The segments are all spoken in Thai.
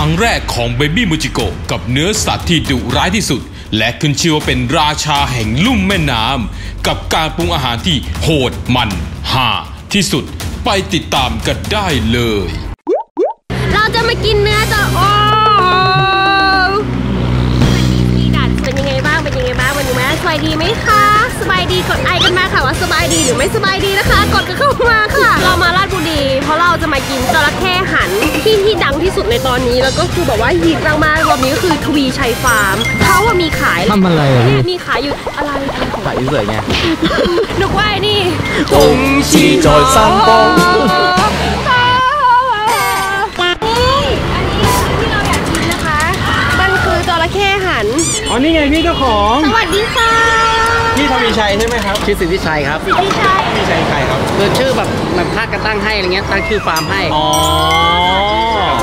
รั้งแรกของเบบี้มูจิโกกับเนื้อสัตว์ที่ดุร้ายที่สุด และขึ้นชื่อว่าเป็นราชาแห่งลุ่มแม่น้ำกับการปรุงอาหารที่โหดมันหาที่สุดไปติดตามกันได้เลย เราจะมากินเนื้อจะโอ้พี่ดันเป็นยังไงบ้างเป็นยังไงบ้างวันนี้ไหมสบายดีไหมคะ สบายดีกดไอกันมาค่ะว่าสบายดีหรือไม่สบายดีนะคะ กดกันเข้ามาค่ะ เรามาราดบุรี เพราะเราจะมากินจระเข้หันที่ที่ดังที่สุดในตอนนี้แล้วก็คือแบบว่าฮิตมากกวันนี้ก็คือทวีชัยฟาร์มเขาว่ามีขายทำอะไรอะเนี่ยมีขายอยู่อะไรอะไรของขายเฉยไงนึกว่านี่ตงชีจอยซังบงจระเข้หัน อ๋อ นี่ไงพี่เจ้าของ สวัสดีค่ะ พี่ทวีชัยใช่ไหมครับชื่อสิทธิชัยครับพี่ชายพี่ชัยใครครับคือชื่อแบบแบบภาคกระตั้งให้อะไรเงี้ยตั้งชื่อฟาร์มให้อ๋อ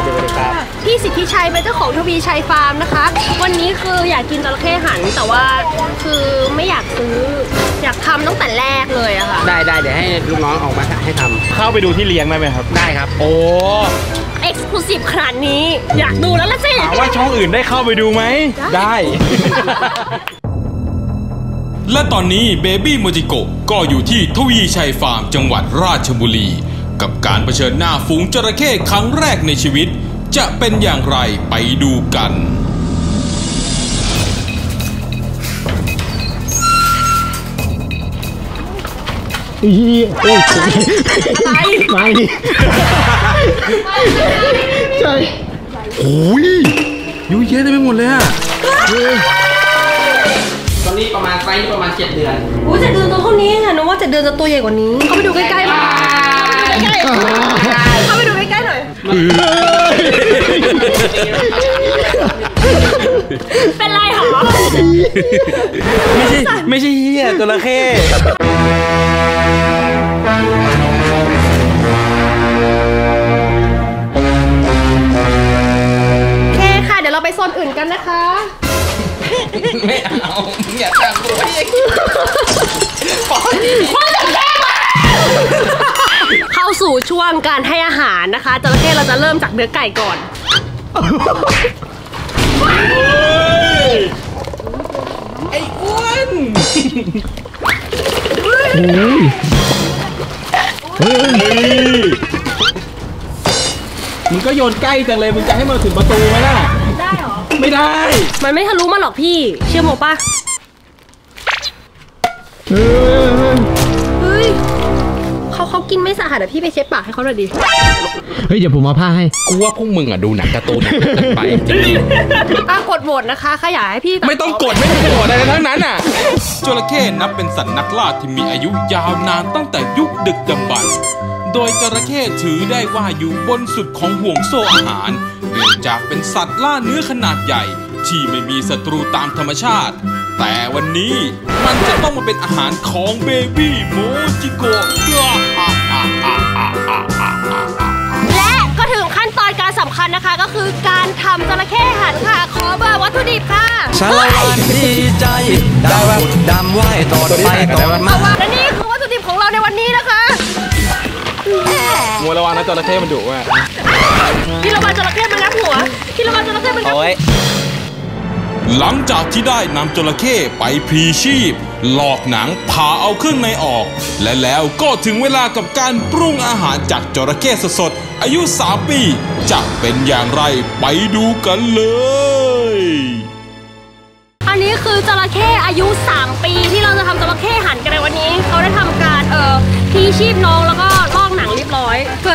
สวัสดีครับพี่สิทธิชัยเป็นเจ้าของทวีชัยฟาร์มนะคะ วันนี้คืออยากกินจระเข้หันแต่ว่าคือไม่อยากซื้ออยากทำตั้งแต่แรกเลยอะค่ะได้ได้เดี๋ยวให้ลูกน้องออกมาให้ทเข้าไปดูที่เลี้ยงได้ไหมครับำได้ครับ โอ้เอ็กซ์คลูซีฟขนาดนี้ อยากดูแล้วละสิถามว่าช่องอื่นได้เข้าไปดูไหมได้ และตอนนี้เบบี้โมจิโกะก็อยู่ที่ทวีชัยฟาร์มจังหวัดราชบุรี กับการเผชิญหน้าฝูงจระเข้ครั้งแรกในชีวิต จะเป็นอย่างไรไปดูกันอีโอ้ยอะไรไม่ดิใช่โอ้ยยุ่ยเยอะได้ไปหมดเลยอะ ตอนนี้ประมาณไซส์ประมาณ7เดือนอู้เจ็ดเดือนตัวเท่านี้ค่ะนึกว่าเจ็ดเดือนจะตัวใหญ่กว่านี้ เข้าไปดูใกล้ๆหน่อยเข้าไปดูใกล้ๆหน่อย เป็นไรหรอ ไม่ใช่ไม่ใช่เฮียจระเข้โอเคค่ะ เดี๋ยวเราไปโซนอื่นกันนะคะ ไม่เอาอย่าตามกูไปอีกเข้าสู่ช่วงการให้อาหารนะคะจระเข้เราจะเริ่มจากเนื้อไก่ก่อนไอ้อ้วนมึงก็โยนใกล้จังเลย มึงจะให้มันถึงประตูไหมล่ะ ได้หรอไม่ได้ มันไม่ทะลุมาหรอกพี่ เชื่อโมปะเฮ้ยเขาเขากินไม่สะอาดอะพี่ไปเช็ดปากให้เขาหน่อยดิ เฮ้ยเดี๋ยวผมเอาผ้าให้ กูว่าพวกมึงอะดูหนังการ์ตูนไปจริงอะกดโหวตนะคะใครอยากให้พี่ๆไม่ต้องกดไม่ต้องกดอะไรทั้งนั้นอะจระเข้นับเป็นสัตว์นักล่าที่มีอายุยาวนานตั้งแต่ยุคดึกดำบรรพ์ โดยจระเข้ถือได้ว่าอยู่บนสุดของห่วงโซ่อาหาร เนื่องจากเป็นสัตว์ล่าเนื้อขนาดใหญ่ ที่ไม่มีศัตรูตามธรรมชาติ แต่วันนี้มันจะต้องมาเป็นอาหารของเบบี้โมจิโกะและก็ถึงขั้นตอนการสำคัญนะคะ ก็คือการทำจระเข้หันค่ะ ขอเบอร์วัตถุดิบค่ะชาลวันดีใจดาวดำไหวตอดไปตอดมาและนี่คื มัวระวังนะจระเข้มันดุอะพี่เรามาจระเข้มันงับหัวพี่เรามาจระเข้มันงับหัว โอ้ยหลังจากที่ได้นำจระเข้ไปพรีชีพลอกหนังผ่าเอาเครื่องในออก และแล้วก็ถึงเวลากับการปรุงอาหารจากจระเข้สดๆอายุ 3 ปี จะเป็นอย่างไรไปดูกันเลย อันนี้คือจระเข้อายุ 3 ปีที่เราจะทำจระเข้หันกันในวันนี้ เขาได้ทำการเอ่อพรีชีพน้อง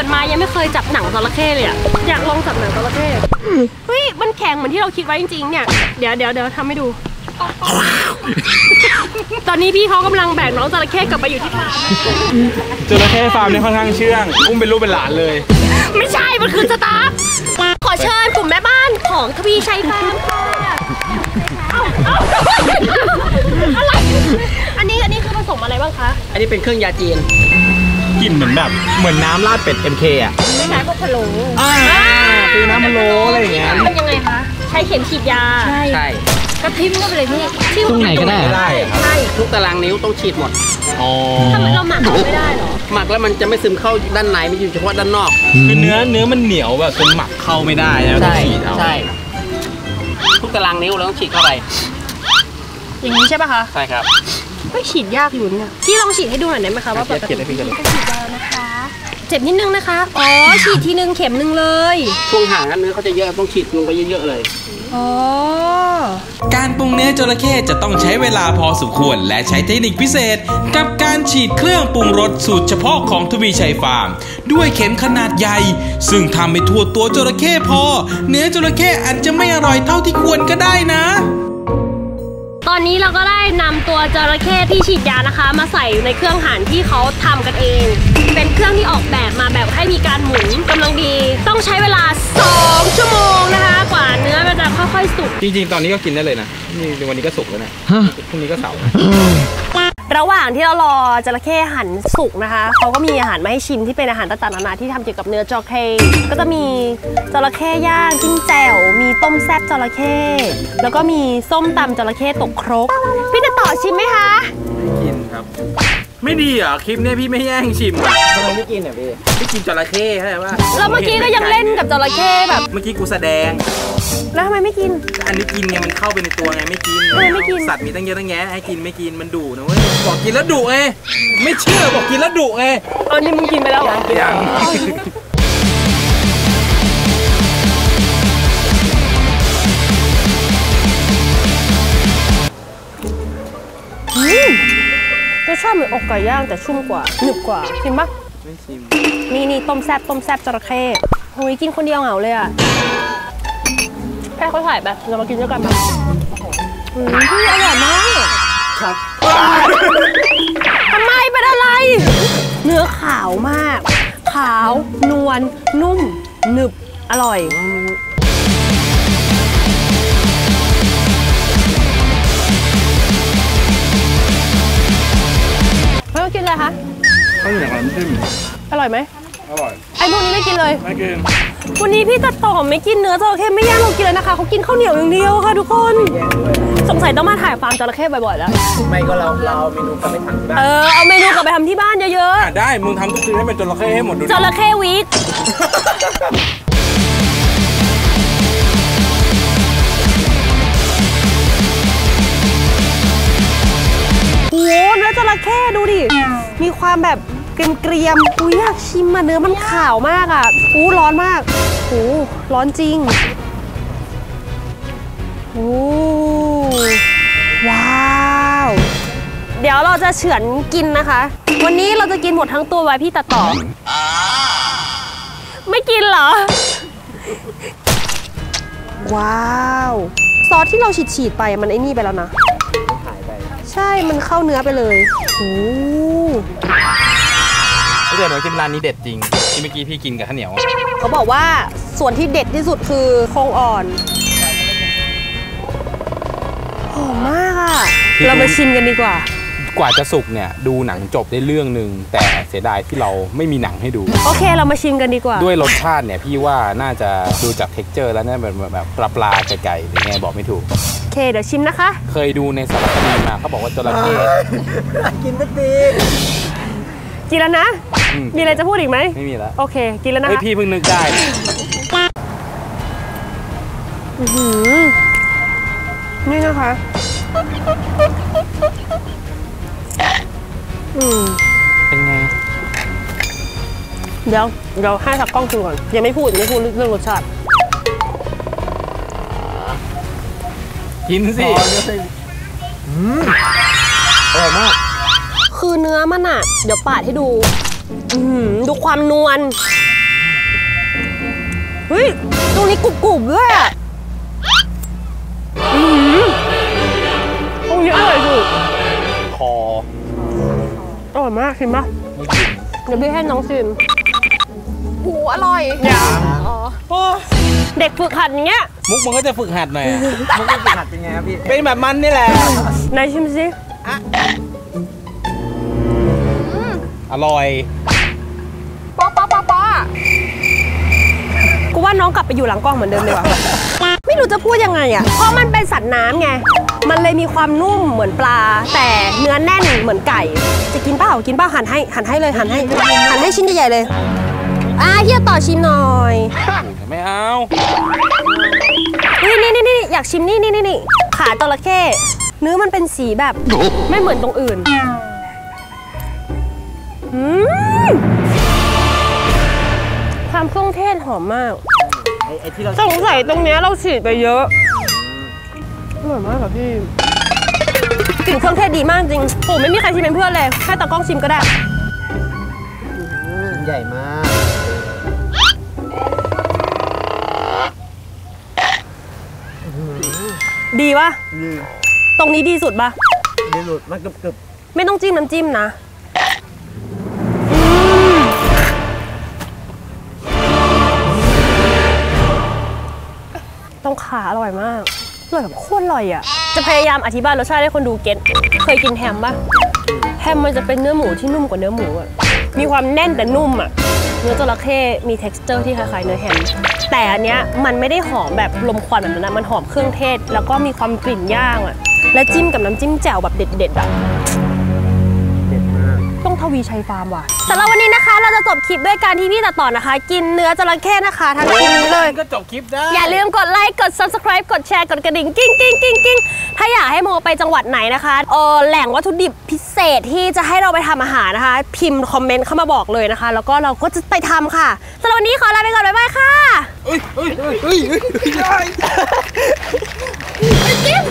ดมายังไม่เคยจับหนังจระเข้เลยอะอยากลองจับหนังจระเข้เฮ้ยมันแข็งเหมือนที่เราคิดไว้จริงๆเนี่ยเดี๋ยวเดี๋ยวเดี๋ยวทำให้ดู ตอนนี้พี่เขากำลังแบกน้องจระเข้กลับไปอยู่ที่ฟาร์มจระเข้ฟาร์มเนี่ยค่อนข้างเชื่อง อุ้มเป็นลูกเป็นหลานเลย ไม่ใช่ มันคือสตาฟขอเชิญกลุ่มแม่บ้านของทวีชัยฟาร์มค่ะเอ้าเอ้าอะไร อันนี้อันนี้คือผสมอะไรบ้างคะ อันนี้เป็นเครื่องยาจีน กลิ่นเหมือนแบบเหมือนน้ำราดเป็ด MK อะคล้ายๆพวกพะโล้อ่าคือน้ำมันโลอะไรอย่างเงี้ยมันยังไงคะใช้เข็มฉีดยาใช่ก็ทิ่มเข้าไปเลยพี่ทิ่มตรงไหนก็ได้ได้ครับใช่ทุกตารางนิ้วต้องฉีดหมดอ๋อทำไมเราหมักไม่ได้เหรอหมักแล้วมันจะไม่ซึมเข้าด้านในไม่อยู่เฉพาะด้านนอก คือเนื้อเนื้อมันเหนียวแบบจนหมักเข้าไม่ได้นะต้องใช่ฉีดเอาใช่ทุกตารางนิ้วเราต้องฉีดเข้าไปอย่างนี้ใช่ปะคะใช่ครับ ก็ฉีดยากอยู่เนี่ยพี่ลองฉีดให้ดูหน่อยได้ไหมคะว่าปกติฉีดให้พี่กันเลยก็ฉีดแล้วนะคะ เจ็บนิดนึงนะคะ อ๋อ ฉีดทีนึงเข็มนึงเลย ช่วงห่างกันเนื้อเขาจะเยอะต้องฉีดลงไปเยอะๆเลย อ๋อ การปรุงเนื้อจระเข้จะต้องใช้เวลาพอสมควร และใช้เทคนิคพิเศษ กับการฉีดเครื่องปรุงรสสูตรเฉพาะของทวีชัยฟาร์ม ด้วยเข็มขนาดใหญ่ ซึ่งทำให้ทั่วตัวจระเข้พอ เนื้อจระเข้อาจจะไม่อร่อยเท่าที่ควรก็ได้นะต อนนี้เราก็ได้นำตัวจระเข้ที่ฉีดยานะคะ มาใส่ในเครื่องหั่นที่เขาทำกันเอง เป็นเครื่องที่ออกแบบมาแบบให้มีการหมุนกำลังดี ต้องใช้เวลา 2 ชั่วโมงนะคะ กว่าเนื้อมันจะค่อยๆสุก จริงๆ ตอนนี้ก็กินได้เลยนะ นี่วันนี้ก็สุกแล้วนะฮะพรุ่งนี้ก็เสาร์ ระหว่างที่เรารอจระเข้หั่นสุกนะคะเขาก็มีอาหารมาให้ชิมที่เป็นอาหารต่างๆนานาที่ทำเกี่ยวกับเนื้อจระเข้ก็จะมีจระเข้ย่างจิ้มแจ่วมีต้มแซ่บจระเข้แล้วก็มีส้มตำจระเข้ตกครกพี่จะต่อชิมไหมคะกินครับ ไม่ดีเหรอคลิปเนี้ยพี่ไม่แย่งชิมอะทำไมไม่กินอะพี่พี่กินจระเข้ใช่ไหมว่าแล้วเมื่อกี้ก็ยังเล่นกับจระเข้แบบ เมื่อกี้กูแสดง แล้วทำไมไม่กิน อันนี้กินไงมันเข้าไปในตัวไงไม่กินทำไมไม่กิน สัตว์มีตั้งเยอะตั้งแยะให้กินไม่กินมันดุนะเว้ย บอกกินแล้วดุไงไม่เชื่อบอกกินแล้วดุไงตอนนี้มึงกินไปแล้วเหรอยังรสชาติเหมือนอกไก่ย่างแต่ชุ่มกว่าหนึบกว่าชิมปะไม่ชิมนี่นี่ต้มแซ่บต้มแซ่บจระเข้โอ้ยกินคนเดียวเหงาเลยอะแค่เขาถ่ายแบบเรามากินด้วยกันแบบอืมพี่อร่อยมาก ครับทำไมเป็นอะไร เนื้อขาวมาก ขาวนวลนุ่ม หนึบ อร่อยไม่ต้องกินเลยคะข้าวเหนียวน้ำจิ้มอร่อยไหมอร่อย ไอ้พวกนี้ไม่กินเลย ไม่กิน วันนี้พี่ตัดต่อไม่กินเนื้อจระเข้ไม่ย่างเรากินเลยนะคะ เขากินข้าวเหนียวอย่างเดียวค่ะทุกคน สงสัยต้องมาถ่ายฟาร์มจระเข้บ่อยๆแล้ว ไม่ก็เราเราเอาเมนูกลับไปทำที่บ้านเออเอาเมนูกลับไปทำที่บ้านเยอะอะได้ มึงทำทุกคืนให้เป็นจระเข้ให้หมดดูๆดิจระเข้วีคโอ้โหเนื้อจระเข้ดูดิ มีความแบบเกรียมๆอุ้ยอยากชิมอะเนื้อมันขาวมากอะอู้ร้อนมากโอ้ร้อนจริงโอ้ว้ ดี๋ยวเราจะเฉือนกินนะคะ วันนี้เราจะกินหมดทั้งตัวไว้พี่ตัดต่อ ไม่กินเหรอ ว้าว ซอสที่เราฉีดฉีดๆไปมันไอ้นี่ไปแล้วนะ ใช่ มันเข้าเนื้อไปเลยโอ้ไม่เดี๋ยวหนูกินร้านนี้เด็ดจริงที่เมื่อกี้พี่กินกับข้าวเหนียวเขาบอกว่าส่วนที่เด็ดที่สุดคือโครงอ่อนหอมมากอะคือเรามาชิมกันดีกว่า กว่าจะสุกเนี่ยดูหนังจบได้เรื่องหนึ่งแต่เสียดายที่เราไม่มีหนังให้ดู โอเคเรามาชิมกันดีกว่า ด้วยรสชาติเนี่ยพี่ว่าน่าจะดูจากเท็กเจอร์แล้วน่าแบบแบบปลาปลาๆไก่ๆหรือไงบอกไม่ถูก โอเคเดี๋ยวชิมนะคะ เคยดูในสารคดีมาเขาบอกว่าจระเข้กินแล้วนะ อืม มีอะไรจะพูดอีกไหมไม่มีแล้วโอเค กินแล้วนะเฮ้ยคะพี่เพิ่งนึกได้อื้อหือนี่นะคะ อืมเป็นไง เดี๋ยวเดี๋ยวให้ทักกล้องชิมก่อน ยังไม่พูดยังไม่พูดเรื่องรสชาติ กินสิอร่อยมาก คือเนื้อมันอะเดี๋ยวปาดให้ดู อือหือดูความนวล เฮ้ย ตรงนี้กรุบๆด้วยอะ อร่อยมากชิมปะไม่กินเดี๋ยวพี่ให้น้องชิมหูอร่อยอ๋อเด็กฝึกหัดอย่างเงี้ย มุกมันก็จะฝึกหัดหน่อยอะมุกก็ฝึกหัดเป็นไงครับพี่ เป็นแบบมันนี่แหละไหนชิมสิอร่อยป๊อป๊อป๊อป๊อกูว่าน้องกลับไปอยู่หลังกล้องเหมือนเดิมดีกว่าไม่ไม่รู้จะพูดยังไงอะเพราะมันเป็นสัตว์น้ำไง มันเลยมีความนุ่มเหมือนปลา แต่เนื้อแน่นเหมือนไก่ จะกินเปล่ากินเปล่าหั่นให้หั่นให้เลยหั่นให้หั่นให้ชิ้นใหญ่ๆเลยอะเฮียต่อชิมหน่อยไม่เอานี่นี่นี่นี่อยากชิมนี่นี่นี่นี่ขาจระเข้เนื้อมันเป็นสีแบบไม่เหมือนตรงอื่นอืมความเครื่องเทศหอมมากไอ้ไอ้ที่เราสงสัยตรงเนี้ยเราฉีดไปเยอะ อร่อยมากค่ะพี่กลิ่นเครื่องเทศดีมากจริงโอ้ไม่มีใครชิมเป็นเพื่อนเลยให้ตากล้องชิมก็ได้ใหญ่มากดีปะตรงนี้ดีสุดปะดีหลุดมันกรึบกรึบไม่ต้องจิ้มน้ำจิ้มนะต้องขาอร่อยมาก อร่อยแบบโคตรอร่อยอะ จะพยายามอธิบายรสชาติให้คนดู get เคยกินแฮมปะแฮมมันจะเป็นเนื้อหมูที่นุ่มกว่าเนื้อหมูอะ มีความแน่นแต่นุ่มอะ เนื้อจระเข้มี t e x t อร์ที่คล้ายๆเนื้อแฮม แต่อันเนี้ยมันไม่ได้หอมแบบลมควันแบบนั้นนะมันหอมเครื่องเทศ แล้วก็มีความกลิ่นย่างอะ และจิ้มกับน้ำจิ้มแจ่วแบบเด็ดๆอะ วีชัยฟาร์มว่ะสำหรับวันนี้นะคะ เราจะจบคลิปด้วยการที่พี่ตัดต่อนะคะ กินเนื้อจระเข้นะคะทั้งชิ้เลย ก็จบคลิปได้ อย่าลืมกดไลค์กด subscribe กดแชร์กดกระดิ่งกิ้งกิ้งกิ้งกิ้งถ้าอยากให้โมไปจังหวัดไหนนะคะเออแหล่งวัตถุดิบพิเศษที่จะให้เราไปทำอาหารนะคะ พิมพ์คอมเมนต์เข้ามาบอกเลยนะคะ แล้วก็เราก็จะไปทำค่ะสำหรับวันนี้ขอลาไปก่อนบ๊ายบายค่ะเอ้ยเอ้ยเอ้ยเอ้ยเอ้ย Begin!